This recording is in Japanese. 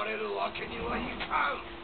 われるわけにはいかん。